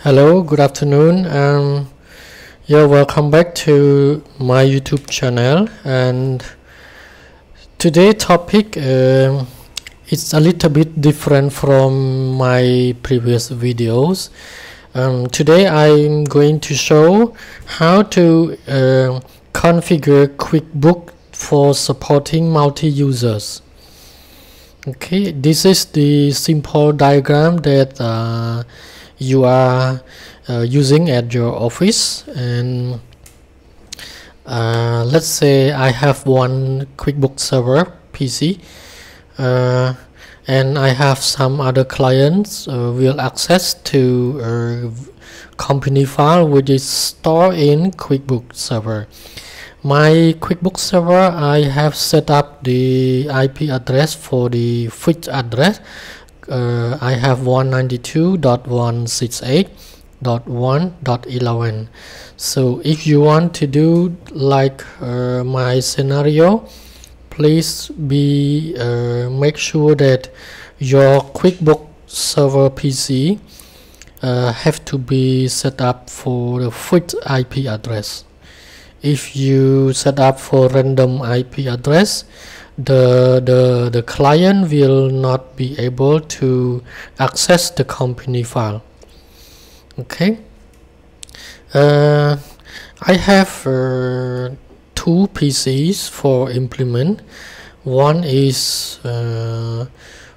Hello, good afternoon. Um, welcome back to my YouTube channel. And today topic uh, it's a little bit different from my previous videos. Um, today I'm going to show how to uh, configure QuickBook for supporting multi-users. Okay, this is the simple diagram that uh, you are uh, using at your office and uh, let's say I have one QuickBooks server PC uh, and I have some other clients uh, will access to a company file which is stored in QuickBooks server. My QuickBooks server I have set up the IP address for the fixed address uh, I have 192.168.1.11 so if you want to do like uh, my scenario please be uh, make sure that your QuickBook server PC uh, have to be set up for the fixed IP address. If you set up for random IP address the the the client will not be able to access the company file. Okay? Uh, I have uh, two PCs for implement. One is uh,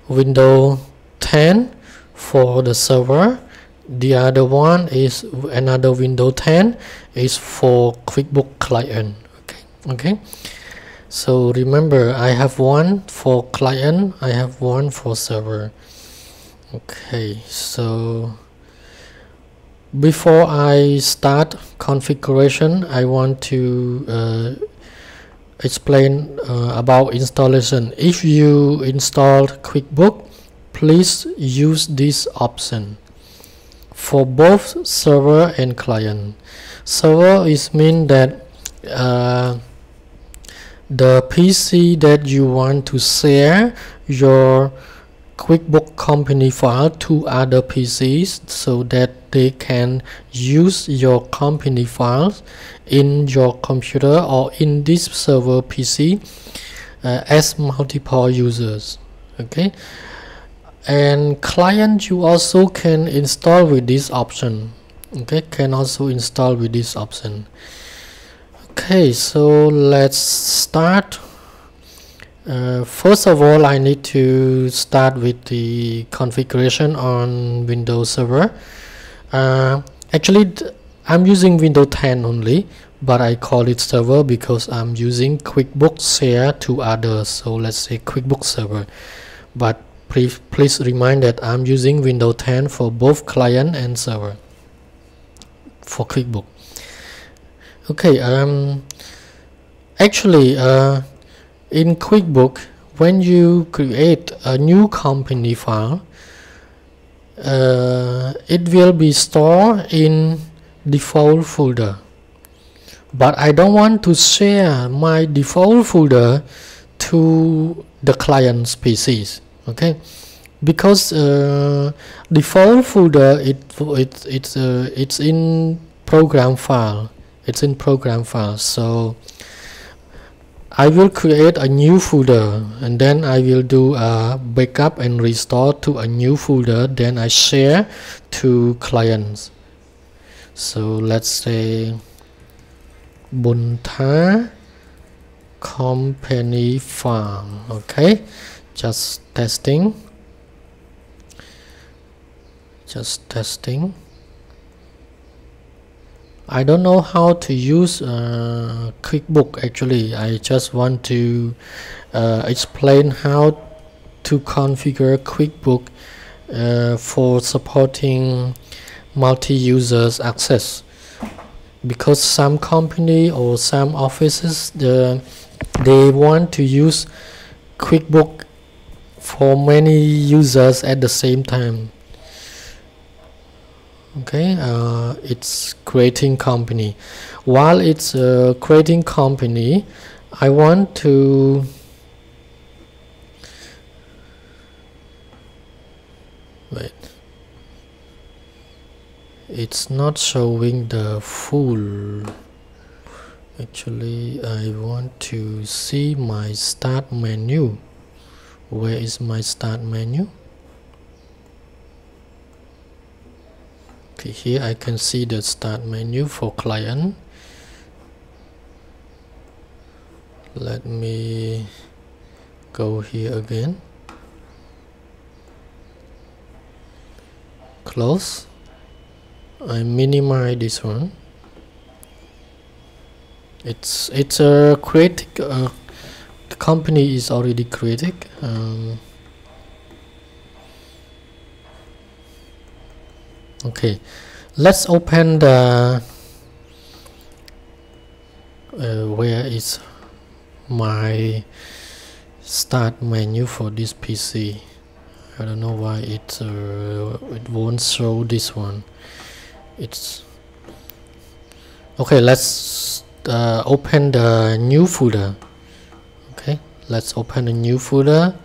Windows 10 for the server. The other one is another Windows 10 is for QuickBook client. Okay? Okay so remember I have one for client I have one for server. Okay so before I start configuration I want to uh, explain uh, about installation. If you install QuickBook please use this option for both server and client. Server is mean that uh, the PC that you want to share your QuickBook company file to other PCs so that they can use your company files in your computer or in this server PC uh, as multiple users okay? And client you also can install with this option okay? Can also install with this option okay so let's start. Uh, first of all I need to start with the configuration on Windows Server. Uh, actually I'm using Windows 10 only but I call it server because I'm using QuickBooks share to others. So let's say QuickBooks server. But please, please remind that I'm using Windows 10 for both client and server for QuickBook okay um actually uh, in QuickBook when you create a new company file uh, it will be stored in default folder. But I don't want to share my default folder to the client's PCs okay? Because uh, default folder it it it's uh, it's in program file it's in program file. So I will create a new folder and then I will do a backup and restore to a new folder. Then I share to clients. So let's say Buntha company farm. Okay just testing. Just testing I don't know how to use uh, QuickBook actually. I just want to uh, explain how to configure QuickBook uh, for supporting multi-users access. Because some company or some offices the, they want to use QuickBook for many users at the same time okay uh, it's creating company. While it's uh, creating company I want to wait. It's not showing the full. Actually I want to see my start menu. Where is my start menu okay here I can see the start menu for client. Let me go here again. Close. I minimize this one. It's it's a created uh, the company is already created um, okay. Let's open the uh, where is my start menu for this PC I don't know why it uh, it won't show this one. It's okay let's uh, open the new folder. Okay let's open a new folder.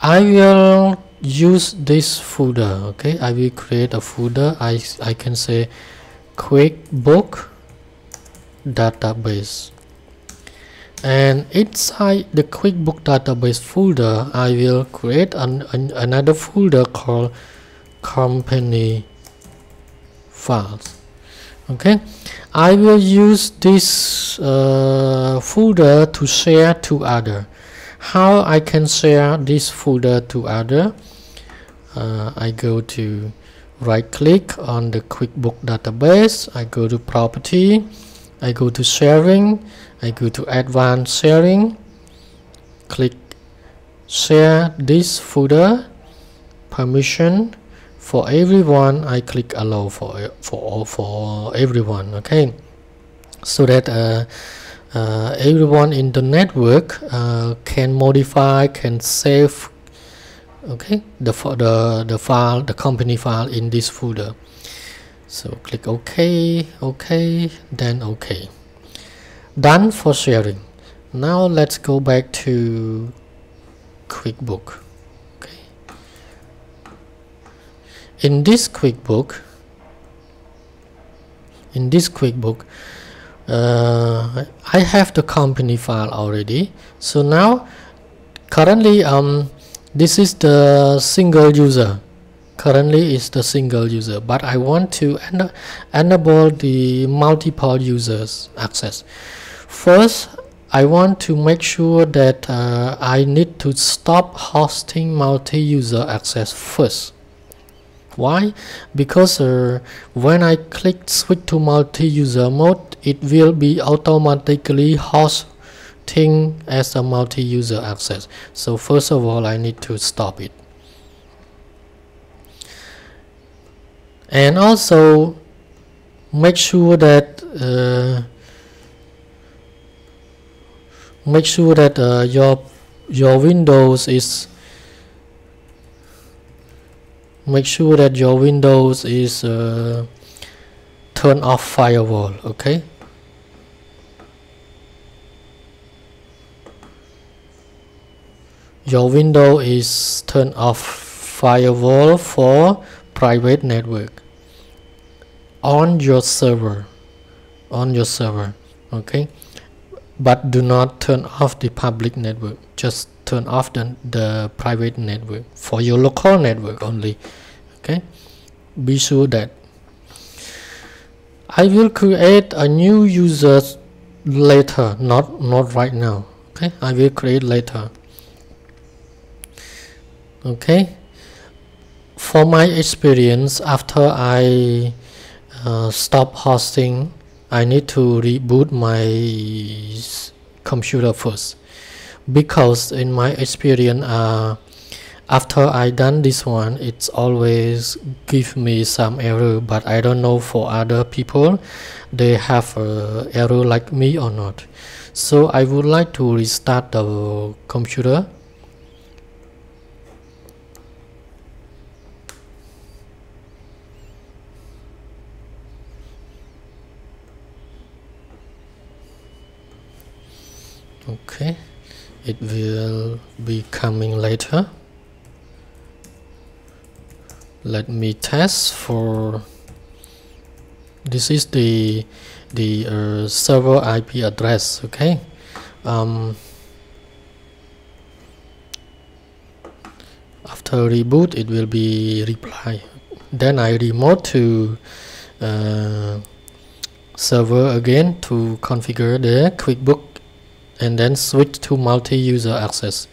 I will use this folder okay? I will create a folder. I, I can say QuickBook database. And inside the QuickBook database folder I will create an, an, another folder called company files okay? I will use this uh, folder to share to other. How I can share this folder to other uh, I go to right click on the QuickBook database. I go to property. I go to sharing. I go to advanced sharing. Click share this folder. Permission for everyone. I click allow for for all for everyone okay? So that uh, uh, everyone in the network uh, can modify can save okay the the the file the company file in this folder. So click ok ok then ok. Done for sharing. Now let's go back to QuickBook. Okay. In this QuickBook in this QuickBook uh, I have the company file already. So now currently um this is the single user. Currently is the single user. But I want to enable the multiple users access. First I want to make sure that uh, I need to stop hosting multi-user access first. Why? Because uh, when I click switch to multi-user mode it will be automatically hosting as a multi-user access. So first of all I need to stop it. And also make sure that uh, make sure that uh, your your Windows is make sure that your Windows is uh, turn off firewall okay your window is turn off firewall for private network. On your server. On your server okay? But do not turn off the public network. Just turn off the, the private network for your local network only okay? Be sure that. I will create a new user later not not right now okay? I will create later okay. For my experience after I uh, stop hosting I need to reboot my computer first. Because in my experience uh, after I done this one it's always give me some error but I don't know for other people they have error like me or not. So I would like to restart the computer okay. It will be coming later. Let me test for this is the the uh, server IP address okay? Um, after reboot it will be reply. Then I remote to uh, server again to configure the QuickBook and then switch to multi-user access.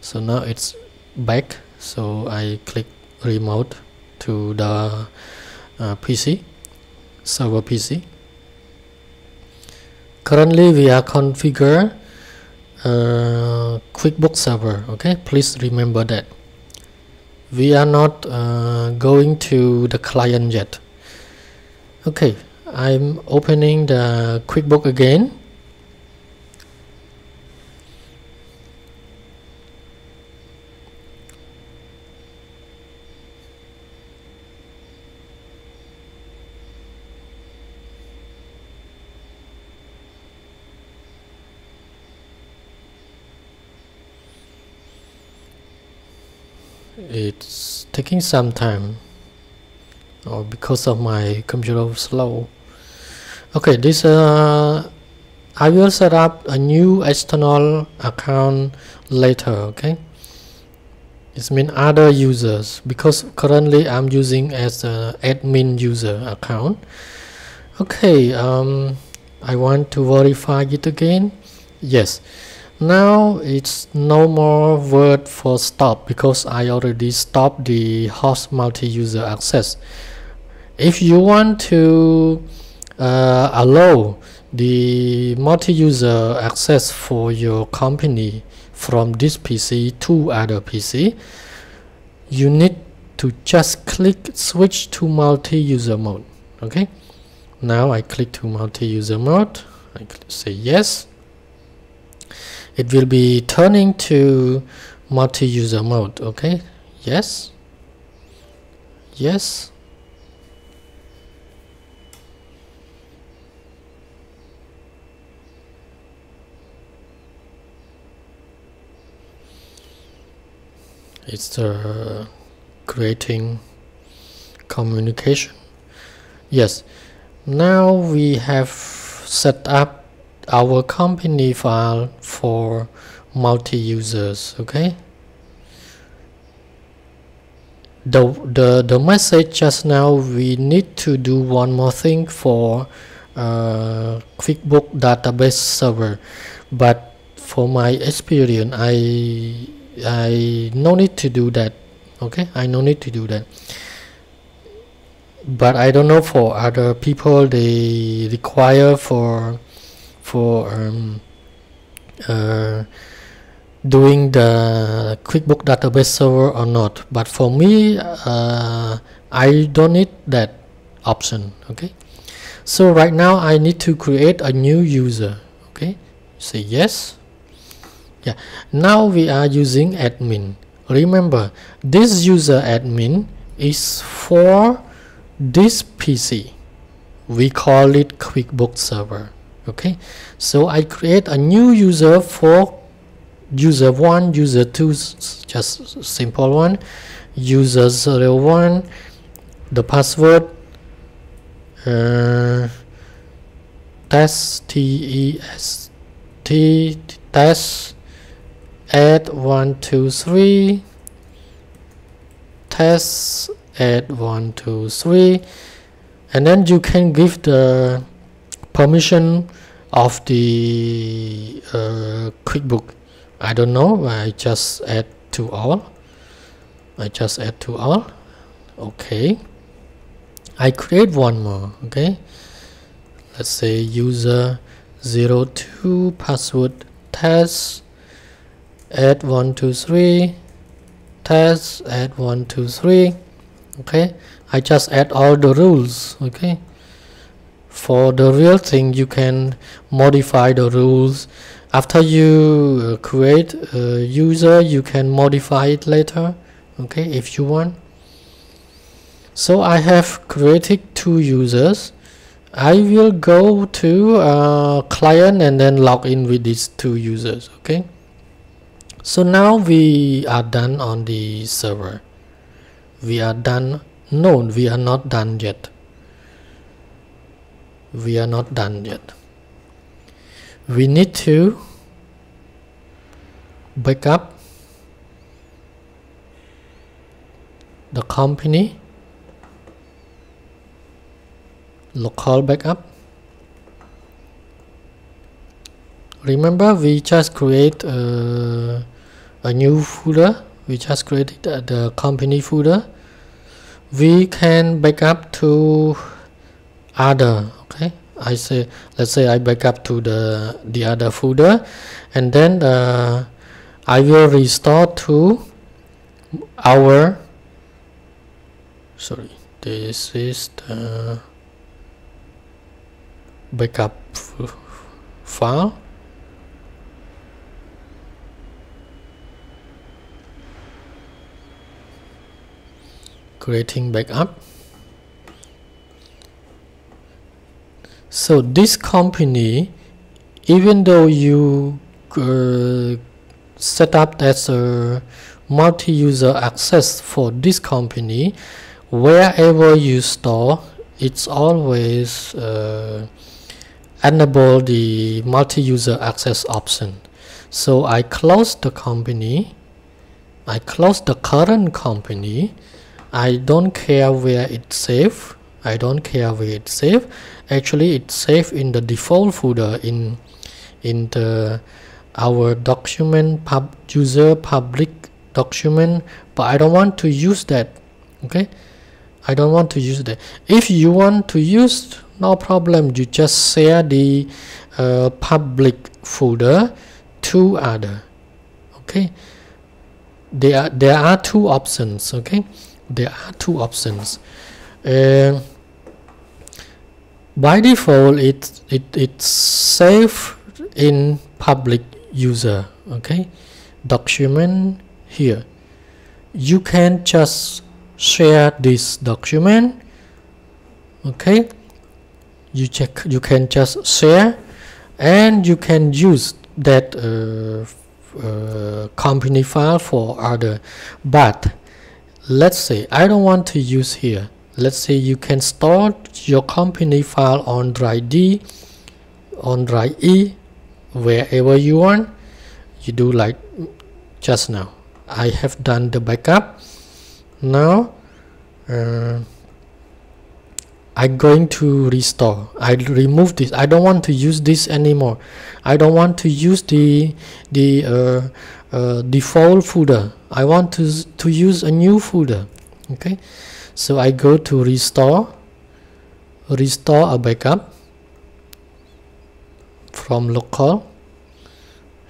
So now it's back. So I click remote to the uh, PC server PC currently we are configure uh, QuickBook server okay? Please remember that. We are not uh, going to the client yet. Okay I'm opening the QuickBook again it's taking some time or because of my computer slow. Okay this uh, I will set up a new external account later okay? It means other users because currently I'm using as an admin user account. Okay um, I want to verify it again. Yes now it's no more word for stop because I already stopped the host multi-user access. If you want to uh, allow the multi-user access for your company from this PC to other PC you need to just click switch to multi-user mode okay? Now I click to multi-user mode. I say yes it will be turning to multi-user mode okay? Yes? Yes? It's uh, creating communication. Yes. Now we have set up our company file for multi-users okay? The, the the message just now we need to do one more thing for uh, QuickBook database server. But for my experience I I no need to do that okay? I no need to do that. But I don't know for other people they require for for um, uh, doing the QuickBook database server or not. But for me uh, I don't need that option okay? So right now I need to create a new user okay? Say yes. Yeah. Now we are using admin. Remember this user admin is for this PC we call it QuickBook server okay? So I create a new user for user 1 user 2 just simple one user 01 the password uh, test t e s t test add 1 2 3 test add 1 2 3 and then you can give the permission of the uh, QuickBook. I don't know. I just add to all. I just add to all. Okay. I create one more okay? Let's say user 02 password test add 123 test add 123 okay? I just add all the rules okay for the real thing you can modify the rules. After you uh, create a user you can modify it later okay if you want. So I have created two users. I will go to uh, client and then log in with these two users okay? So now we are done on the server. We are done. No we are not done yet we are not done yet. We need to back up the company local backup. Remember we just create uh, a new folder. We just created the company folder. We can backup to other I say let's say I backup to the the other folder and then uh, I will restore to our sorry this is the backup file. Creating backup so this company even though you uh, set up as a multi-user access for this company wherever you store it's always uh, enable the multi-user access option. So I close the company I close the current company. I don't care where it's saved I don't care where it's saved actually it's saved in the default folder in in the our document pub user public document but I don't want to use that okay? I don't want to use that. If you want to use no problem. You just share the uh, public folder to other okay? There there are two options okay? There are two options uh, by default it, it it's saved in public user okay? Document here. You can just share this document okay? You check you can just share and you can use that uh, uh, company file for other. But let's say I don't want to use here let's say you can store your company file on drive D on drive E wherever you want. You do like just now. I have done the backup. Now uh, I'm going to restore. I remove this. I don't want to use this anymore. I don't want to use the the uh, uh, default folder. I want to to use a new folder. Okay so I go to restore restore a backup from local.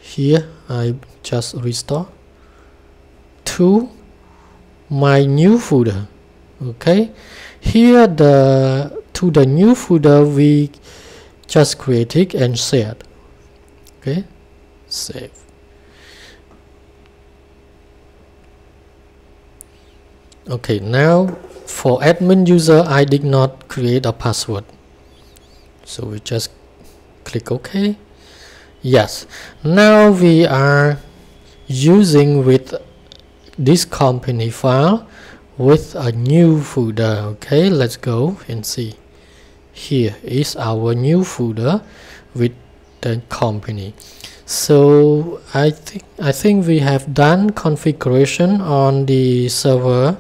Here I just restore. To my new folder okay? Here the to the new folder we just created and shared okay? Save. Okay now for admin user I did not create a password. So we just click OK. Yes. Now we are using with this company file with a new folder. Okay let's go and see. Here is our new folder with the company. So I think I think we have done configuration on the server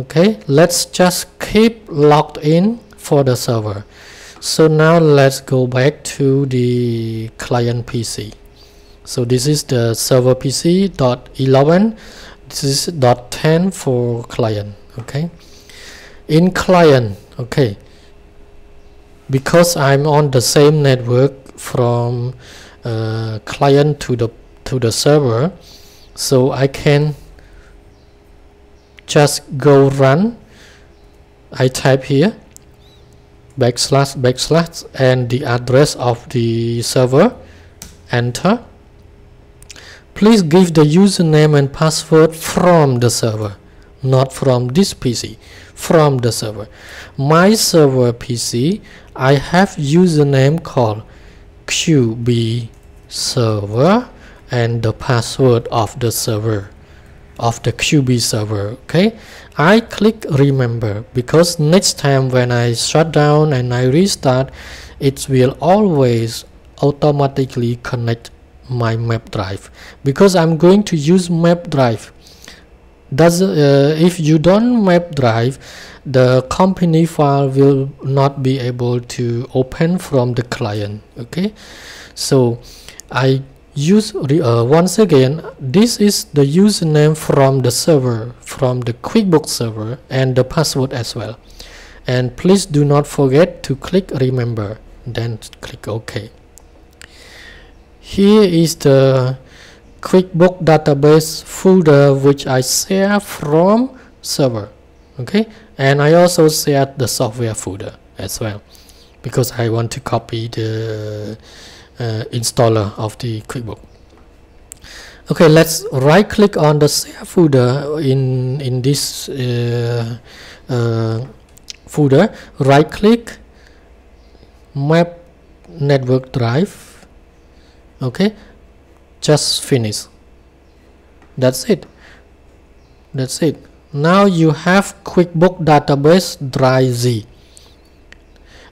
okay let's just keep logged in for the server. So now let's go back to the client PC so this is the server PC dot 11 this is dot 10 for client okay? In client okay. Because I'm on the same network from uh, client to the to the server so I can just go run. I type here backslash backslash and the address of the server. Enter. Please give the username and password from the server, not from this PC, from the server. My server PC, I have username called QB server and the password of the server of the QB server okay? I click remember because next time when I shut down and I restart it will always automatically connect my map drive. Because I'm going to use map drive. Does uh, if you don't map drive the company file will not be able to open from the client okay? So I use uh, once again this is the username from the server from the QuickBook server and the password as well. And please do not forget to click remember then click OK. Here is the QuickBook database folder which I share from server okay and I also shared the software folder as well because I want to copy the installer of the QuickBook. Okay let's right click on the share folder in in this uh, uh, folder. Right click map network drive. Okay just finish. That's it. That's it. Now you have QuickBook database drive Z.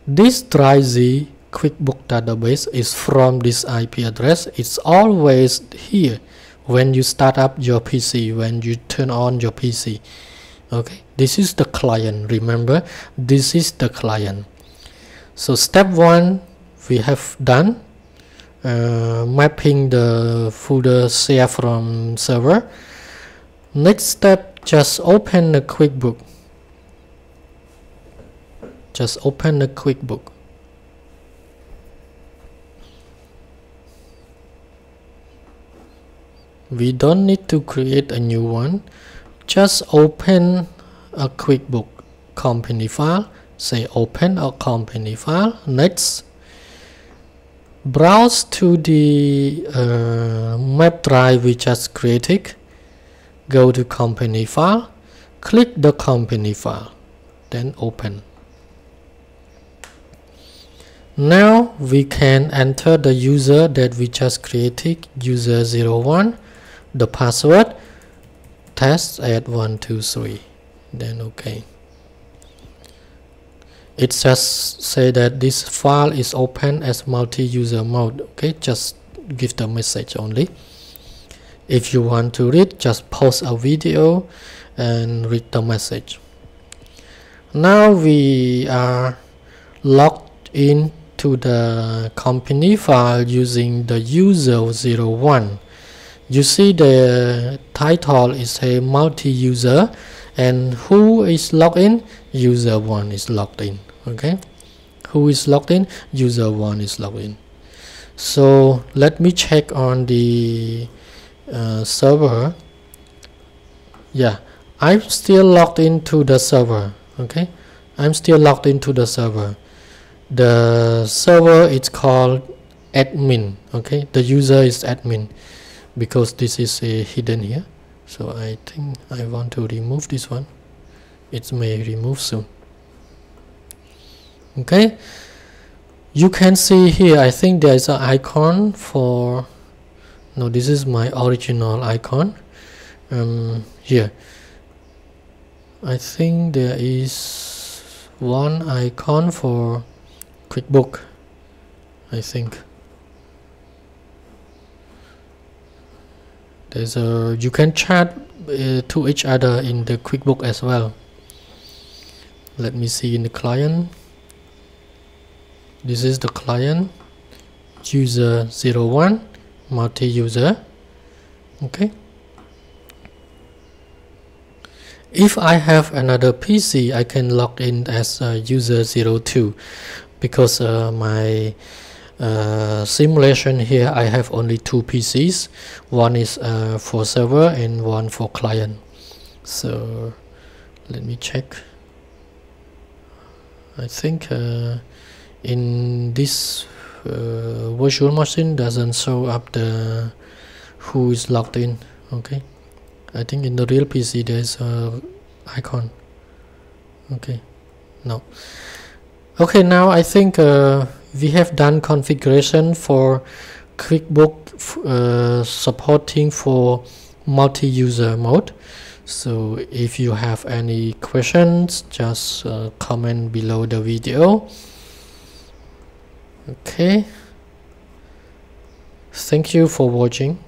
this dry-z QuickBook database is from this IP address. It's always here when you start up your PC when you turn on your PC okay? This is the client remember? This is the client. So step one we have done uh, mapping the folder share from server. Next step just open the QuickBook. Just open the QuickBook we don't need to create a new one. Just open a QuickBook company file. Say open a company file. Next. Browse to the uh, map drive we just created. Go to company file. Click the company file. Then open. Now we can enter the user that we just created user 01 the password test at 123 then okay. It says say that this file is open as multi-user mode. Okay just give the message only. If you want to read just pause a video and read the message. Now we are logged in to the company file using the user 01 you see the title is a multi-user and who is logged in? User 1 is logged in okay? Who is logged in? User 1 is logged in. So let me check on the uh, server. Yeah I'm still logged into the server okay? I'm still logged into the server. The server is called admin okay? The user is admin because this is a hidden here so I think I want to remove this one. It may remove soon. Okay. You can see here I think there is an icon for no this is my original icon. Um, here. I think there is one icon for QuickBook I think there's a you can chat uh, to each other in the QuickBook as well. Let me see in the client. This is the client. User 01 multi-user. Okay. If I have another PC I can log in as uh, user 02 because uh, my uh, simulation here I have only two PCs one is uh, for server and one for client. So let me check. I think uh, in this uh, virtual machine doesn't show up the who is logged in okay? I think in the real PC there's a icon okay? No. Okay now I think uh, we have done configuration for QuickBook uh, supporting for multi-user mode. So if you have any questions just uh, comment below the video. Okay. Thank you for watching